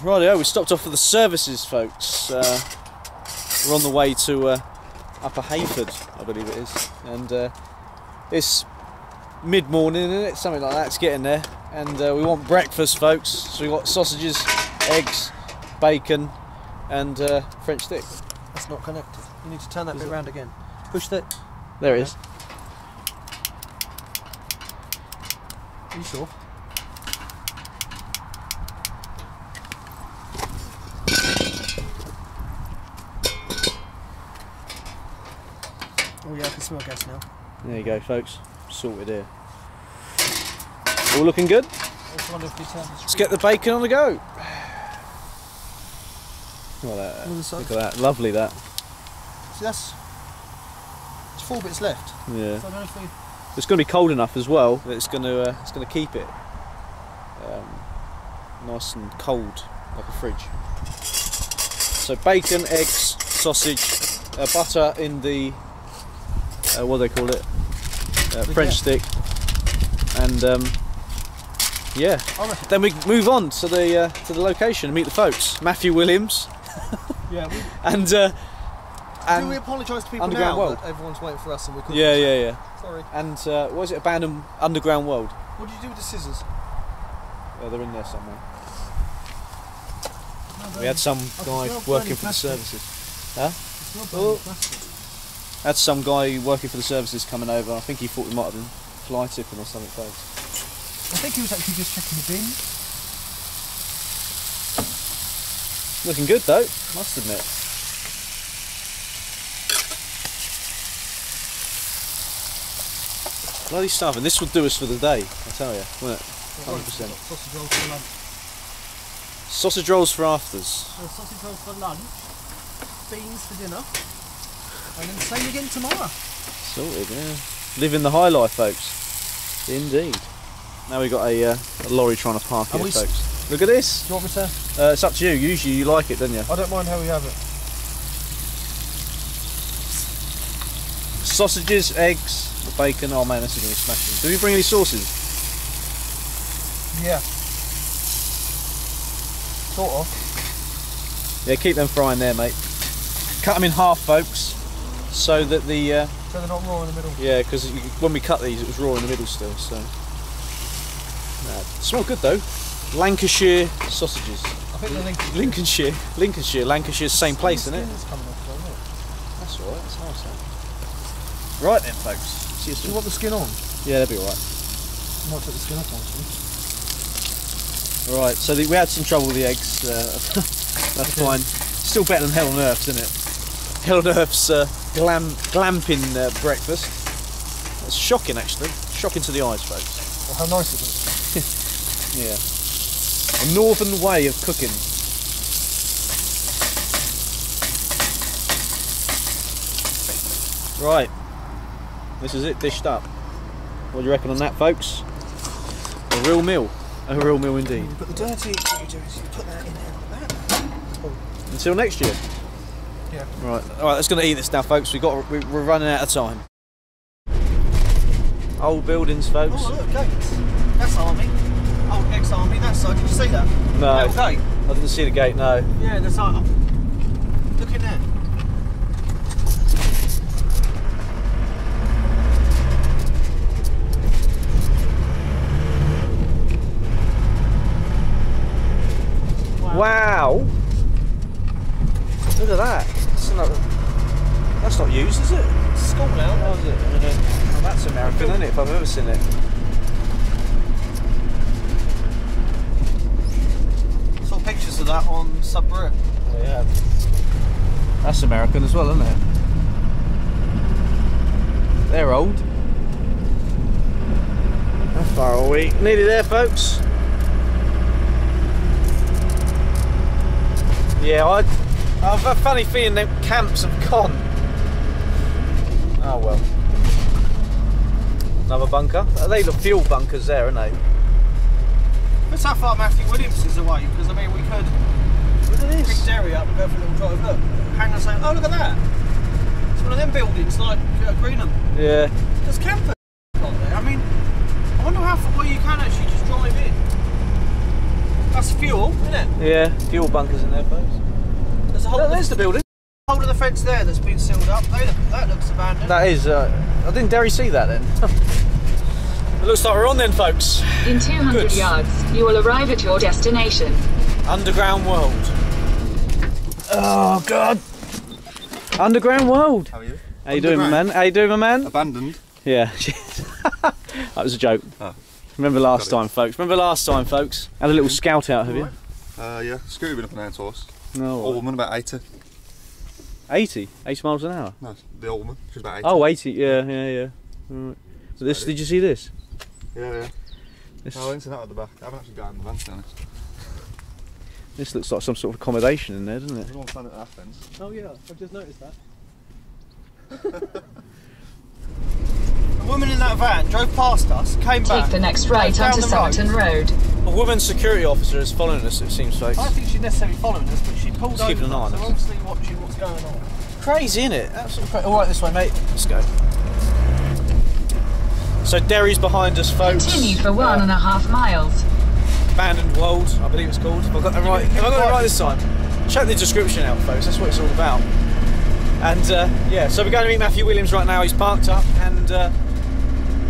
Rightio, we stopped off for the services, folks. Uh, we're on the way to uh, Upper Heyford, I believe it is, and uh, it's mid-morning, isn't it? Something like that. It's getting there, and uh, we want breakfast, folks. So we got sausages, eggs, bacon, and uh, French stick. That's not connected. You need to turn that bit round again. Push that. There it is. Are you sure? Oh yeah, I can smell gas now. There you go, folks. Sorted here. All looking good. I just wonder if you turn Let's get the bacon on the go. Look at that. On the side. Look at that. Lovely that. See, that's. There's four bits left. Yeah. So I don't know if we. It's going to be cold enough as well that it's going to uh, it's going to keep it um, nice and cold like a fridge. So bacon, eggs, sausage, uh, butter in the uh, what do they call it? Uh, French stick, and um, yeah. Then we move on to the uh, to the location and meet the folks. Matthew Williams Yeah. We, and uh, do and we apologise to people Underground now World. that everyone's waiting for us and we couldn't? yeah yeah yeah Sorry. and uh, what is it? Abandoned Underground World. What did you do with the scissors? They're in there somewhere. No, We had some guy working for the services. It's not Oh. plastic. Had some guy working for the services coming over. I think he thought we might have been fly tipping or something. Folks. I think he was actually just checking the bin. Looking good though, must admit. Bloody stuff, and this would do us for the day, I tell you, wouldn't it? 100%. Sausage rolls for lunch. Sausage rolls for afters. So sausage rolls for lunch, beans for dinner, and then same again tomorrow. Sorted, yeah. Living the high life, folks. Indeed. Now we've got a, uh, a lorry trying to park Are here, folks. Look at this. Do you want me to? Uh, it's up to you. Usually you like it, don't you? I don't mind how we have it. Sausages, eggs, bacon. Oh man, this is going to be smashing. Do you bring any sauces? Yeah. Sort of. Yeah, keep them frying there, mate. Cut them in half, folks, so that the uh, So they're not raw in the middle. yeah, because when we cut these, it was raw in the middle still. So, nah, smell good though. Lancashire sausages. I think they're linked. Lincolnshire, Lincolnshire, Lancashire's same place, isn't it? Skin's coming off, though, it? That's alright. That's nice. That. Right then, folks. See you Do you want the skin on? Yeah, that'll be alright. I might take the skin off actually. Right, so the, we had some trouble with the eggs. Uh, that's fine. Still better than Hell on Earth's, isn't it? Hell on Earth's uh, glam glamping uh, breakfast. It's shocking, actually. Shocking to the eyes, folks. Well, how nice is it? Yeah. A northern way of cooking. Right. This is it, dished up. What do you reckon on that, folks? A real meal. A real meal indeed. But the dirty you do is you put that in there like that. Until next year. Yeah. Right. All right. Let's gonna eat this now, folks. We got we- we're running out of time. Old buildings, folks. Oh look, gates. That's army. Old ex-army. That side. Did you see that? No. Little gate. I didn't see the gate. No. Yeah, there's like. Oh. Look in there. Wow. Look at that. That's not, that's not used, is it? School now. How is it? Well, oh, that's American, isn't it? If I've ever seen it. Saw pictures of that on Subaru. Oh, yeah. That's American as well, isn't it? They're old. How far are we? Nearly there, folks. Yeah, I, I've a funny feeling that camps have gone. Oh well. Another bunker. Uh, They look fuel bunkers there, aren't they? That's how far Matthew Williams is away, because I mean we could Look at pick this. Derry up and go for a little drive. Look, hang and say, oh look at that. It's one of them buildings like uh, Greenham. Yeah. There's campers on there. I mean, I wonder how far you can actually just drive in. That's fuel, isn't it? Yeah, fuel bunkers in there, folks. There's a hole, there's the building. hole in the fence there that's been sealed up. They that looks abandoned. That is. Uh, I didn't dare see that then. it looks like we're on then, folks. In 200 Good. yards, you will arrive at your destination. Underground world. Oh God. Underground world. How are you? How you doing, my man? How you doing, my man? Abandoned. Yeah. that was a joke. Oh. Remember last time, folks. Remember last time, folks. Had a little scout out, have you? Uh, yeah, Scooter been up an old horse. No. Old woman about 80. 80? 80 miles an hour? No, the old woman. She's about 80. Oh, 80. Yeah, yeah, yeah. Right. So this, did you see this? Yeah, yeah. This, Oh, I that at the back. I haven't actually got in the van, to be honest. this looks like some sort of accommodation in there, doesn't it? There's one standing at that fence. Oh yeah, I've just noticed that. A woman in that van drove past us, came back. Take the next right onto the road. Road. A woman security officer is following us, it seems, folks. I don't think she's necessarily following us, but she pulled Just over. keeping an eye on so us. obviously watching what's going on. Crazy, isn't it? Absolutely crazy. All right, this way, mate. Let's go. So Derry's behind us, folks. Continue for one and a half miles. Abandoned World, I believe it's called. Have I got that right? Have I got it right this time? Check the description out, folks. That's what it's all about. And uh, yeah, so we're going to meet Matthew Williams right now. He's parked up, and uh,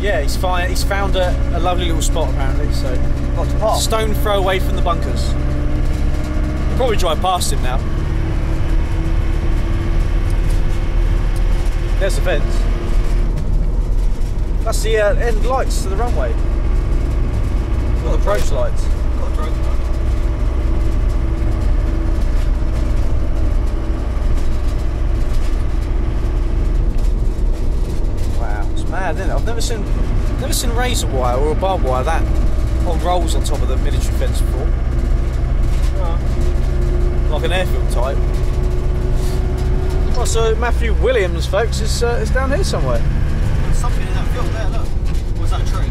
yeah, he's fine. He's found a, a lovely little spot apparently. So Got to park. stone throw away from the bunkers. We'll probably drive past him now. There's the fence. That's the uh, end lights to the runway. Or the approach lights. Got a drone. Wow, it's mad, isn't it? I've never seen, never seen razor wire or a barbed wire that on rolls on top of the military fence before. Like an airfield type. Well, so Matthew Williams, folks, is uh, is down here somewhere. There's something in that field there, look. Was that a tree?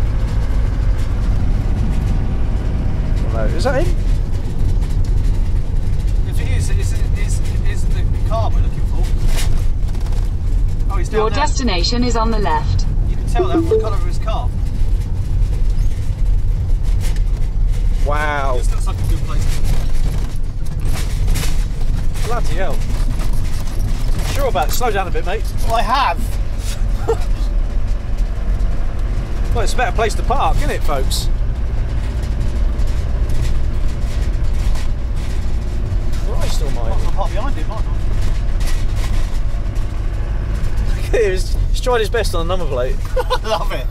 No, is that him? If it is, it is, it is, it is the car we're looking for. Oh, he's down Your there. destination is on the left. You can tell that from the colour of his car. Wow, This looks like a good place. bloody hell. Sure about it. Slow down a bit, mate. I have. Well, it's a better place to park, isn't it, folks? Christ Might almighty. as well park behind him, might not? he's, he's tried his best on a number plate. Love it.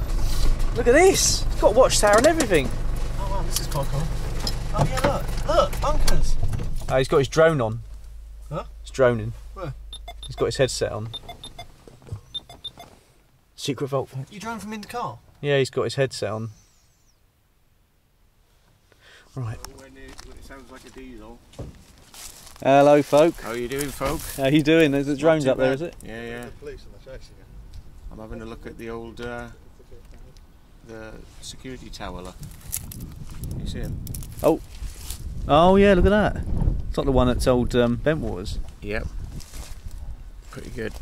Look at this. It's got a watchtower and everything. Oh wow, this is quite cool. Oh yeah, look, look, bunkers. Oh, he's got his drone on. Huh? He's droning. Where? He's got his headset on. Secret vault. You drove from in the car. Yeah, he's got his headset on. Right. it sounds like a diesel. Hello, folk. How are you doing, folk? How are you doing? There's the drones up there, bad. is it? Yeah, yeah. Police and they're chasing. I'm having a look at the old uh, the security tower. Look. You see him? Oh Oh yeah, look at that. It's like the one that's old um, Bentwaters. Yep. Pretty good.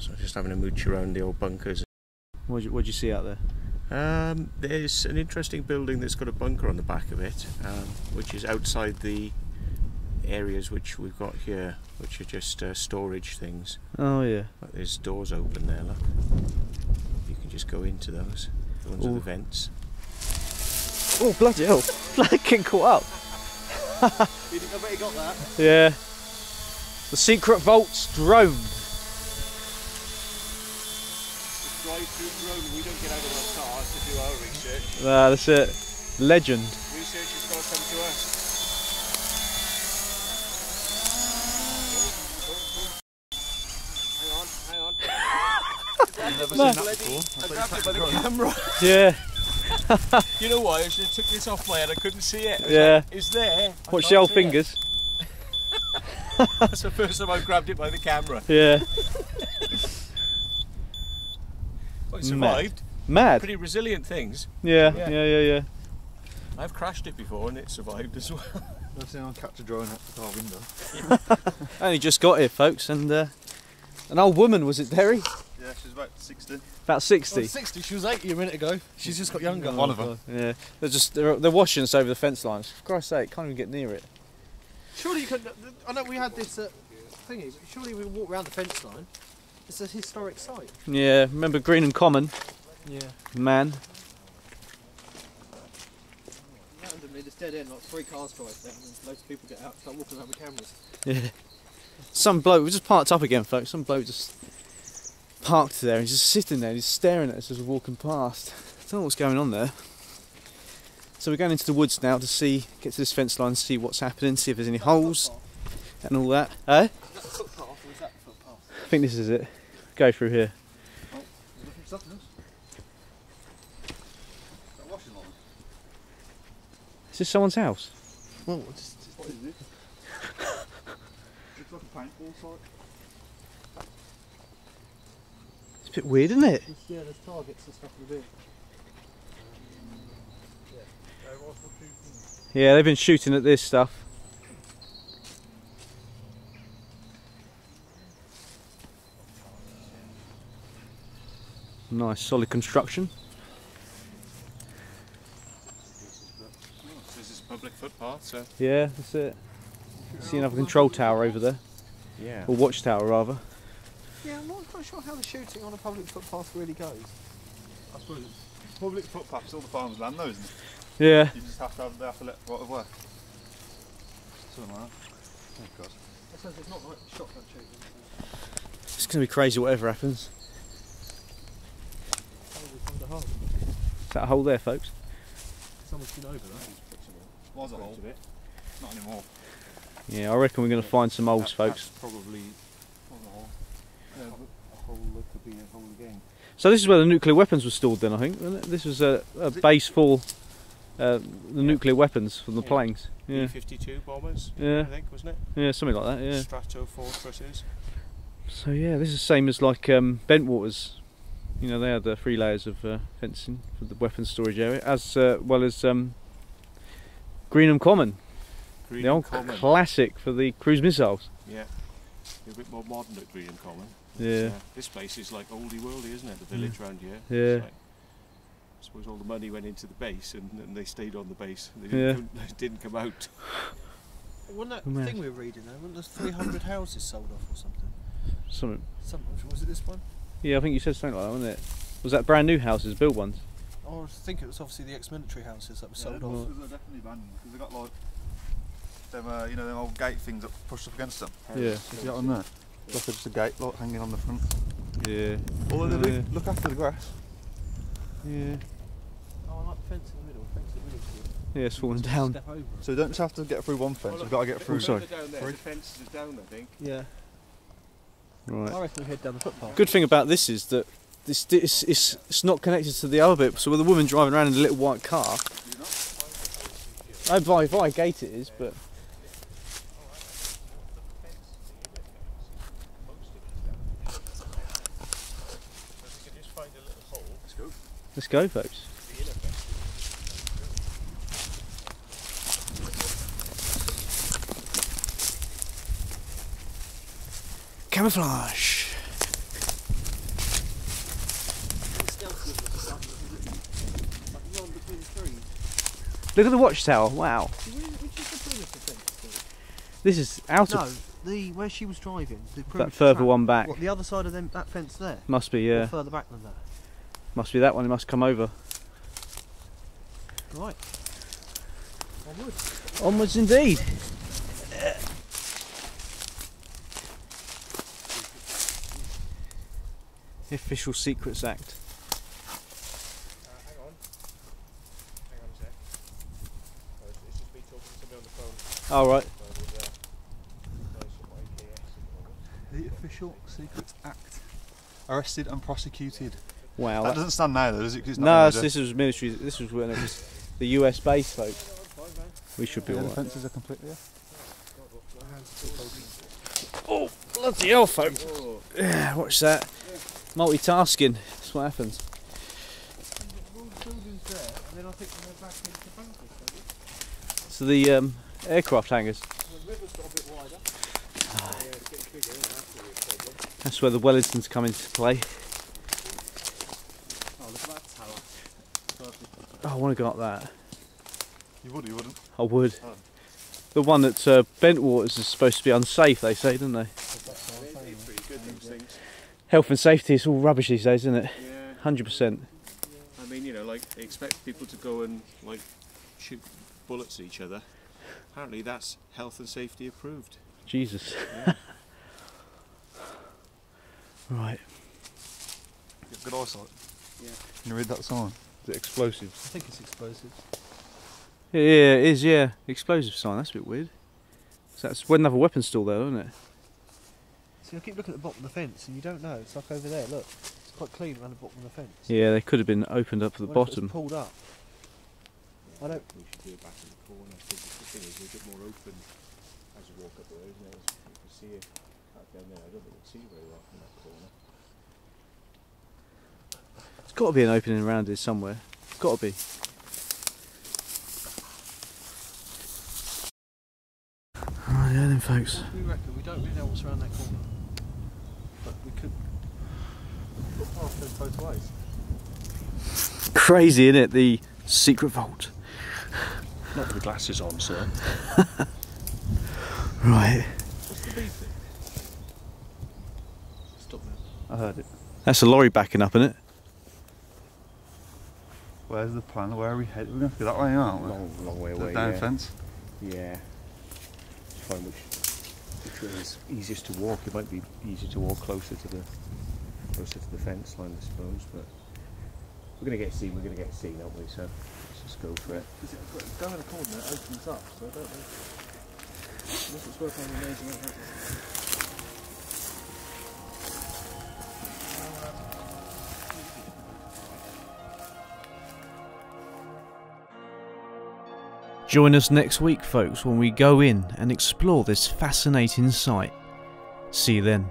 So just having a mooch around the old bunkers. What'd you, you see out there? Um, there's an interesting building that's got a bunker on the back of it, um, which is outside the areas which we've got here, which are just uh, storage things. Oh yeah. Like there's doors open there, look. You can just go into those. The ones with Ooh. the vents. Oh bloody hell! Like getting caught up. I bet you got that. Yeah. The secret vault's drone. drive-through drone, we don't get out of our cars to do our research. Ah, that's it. Legend. Research has got to come to us. Hang on, hang on. I've never No. seen that before. I grabbed it by the camera. Yeah. You know why? I should have took this off my head. I couldn't see it. I Yeah. like, it's there. I Watch the can't old fingers. That's the first time I've grabbed it by the camera. Yeah. Well, it survived. Mad. Pretty resilient things. Yeah. Yeah. Yeah. Yeah. Yeah. I've crashed it before and it survived as well. I've seen on catch a drone out the car window. Only just got here, folks, and uh, an old woman was it, Derry? Yeah, Yeah, she's about 60. About Oh, 60. 60, she was 80 a minute ago. She's just got younger. One of them. Yeah, they're just they're, they're washing us over the fence lines. For Christ's sake, can't even get near it. Surely you could. I know we had this uh, thingy, but surely we walk around the fence line. It's a historic site. Yeah, remember Greenham Common, Yeah. man. Randomly, this dead end, like three cars drive down, and loads of people get out, start walking around with cameras. Yeah. Some bloke, we just parked up again, folks. Some bloke just parked there and he's just sitting there, he's staring at us as we're walking past. I don't know what's going on there. So we're going into the woods now to see, get to this fence line, see what's happening, see if there's any holes and all that. Eh? Is that the footpath or is that the footpath? I think this is it. Go through here. Something else. That washing line. Is this someone's house? Well, just, What is this? Looks like a paintball site. It's a bit weird, isn't it? yeah, there's targets and stuff in the. Yeah, they've been shooting at this stuff. Nice, solid construction. This is public footpath, so Yeah, that's it. See another control tower over there, yeah. or watchtower rather. Yeah, I'm not quite sure how the shooting on a public footpath really goes. I suppose it's public footpaths, all the farmers' land though, isn't it? Yeah, You just have to have, they have to let right of way. Something like that. Oh god. I suppose it's not like shotgun shooting. it's going to be crazy whatever happens. Probably find a hole. Is that a hole there, folks? Someone's been over that. Was a hole. Not anymore. Yeah, I reckon we're going to find some holes, folks. probably was a hole. Yeah, but a hole that could be a hole again. So this is where the nuclear weapons were stored then, I think, wasn't it? This was a, a base for uh, the nuclear weapons from the Yeah. planes. Yeah, B-52 bombers, Yeah. I think, wasn't it? yeah, something like that, yeah. Stratofortresses. So yeah, this is the same as like um, Bentwaters. You know, they had the three layers of uh, fencing for the weapons storage area, as uh, well as um, Greenham Common, Green the old Common. classic for the cruise missiles. Yeah. You're a bit more modern at Greenham Common. Yeah. Uh, this place is like oldie worldy, isn't it? The village round here. Yeah. Like- I suppose all the money went into the base and, and they stayed on the base. They Yeah. didn't, couldn't- didn't come out. Wasn't that Oh, thing we were reading though? Wasn't there 300 houses sold off or something? Something. Something. was it this one? Yeah, I think you said something like that, wasn't it? Was that brand new houses, built ones? Oh, I think it was obviously the ex-military houses that were sold yeah, off. those are definitely banned because they got like them, uh, you know, them old gate things that pushed up against them. Yeah. Is that on there? Look, just a gate like hanging on the front. Yeah. Although Oh, they yeah. look, look after the grass. Yeah. Oh, I like the fence in the middle. Fence in the middle. Yeah, it's falling down. Step over. it. So you don't just have to get through one fence, We've got to get through. sorry. Down there, the fence is down, I think. Yeah. Right. I reckon we head down the footpath. Good thing about this is that this it's, it's, it's not connected to the other bit. So with a woman driving around in a little white car, I by by gate it is, but let's go, folks. Camouflage. Look at the watchtower. Wow. This is out No, of the where she was driving. The that further trap. one back. What, the other side of them, that fence there? Must be, Or yeah. further back than that? Must be that one. It must come over. Right. Onward. Onwards indeed. The Official Secrets Act. hang on. Hang on a sec. Oh, it's, it's just me talking to somebody on the. All right. So there's, uh, there's some IKS at the moment. The Official Secrets Act. Arrested and prosecuted. Wow. that that- doesn't stand now though, does it? 'Cause it's not no, gonna this, was military. This was when it was the US base, folks. We should be Yeah, the fences are completely off. Oh, bloody hell, folks! Yeah, watch that. Multitasking. That's what happens. So the um, aircraft hangars. That's where the Wellingtons come into play. Want to go up that. You would, you wouldn't. I would. Oh. The one at uh, Bentwaters is supposed to be unsafe, they say, don't they? pretty good, these things. Health and safety, it's all rubbish these days, isn't it? Yeah. 100%. I mean, you know, like they expect people to go and like shoot bullets at each other. Apparently, that's health and safety approved. Jesus. Yeah. Right. Good eyesight. Yeah. Can you read that sign? Is it explosives? I think it's explosives. Yeah, yeah, it is, yeah. Explosive sign, that's a bit weird. So that's when another weapon store there, isn't it? See, I keep looking at the bottom of the fence, and you don't know. It's like over there. Look, it's quite clean around the bottom of the fence. Yeah, they could have been opened up at the Wonder if bottom. pulled up. I don't. We should do it back in the corner because the thing is, we're a bit more open as you walk up the road. You know, you can see it back down there. I don't think we can see very well from that corner. There's got to be an opening around here somewhere. Got to be. Right, yeah then, folks. We reckon we don't really know what's around that corner, but we could look past them both ways. Crazy, isn't it? The secret vault. Not with the glasses on, sir. Right. What's the beef thing? Stop now. I heard it. That's a lorry backing up, isn't it? Where's the plan? Where are we headed? We're going to go that way, aren't we? Long, long way The away. down yeah. fence. Yeah. Find which which way is easiest to walk. It might be easier to walk closer to the closer to the fence line, I suppose. But we're gonna get seen. We're gonna get seen, aren't we? So let's just go for it. Because it go in a corner, it opens up, so I don't know. Unless it's worth on amazing Join us next week, folks, when we go in and explore this fascinating site. See you then.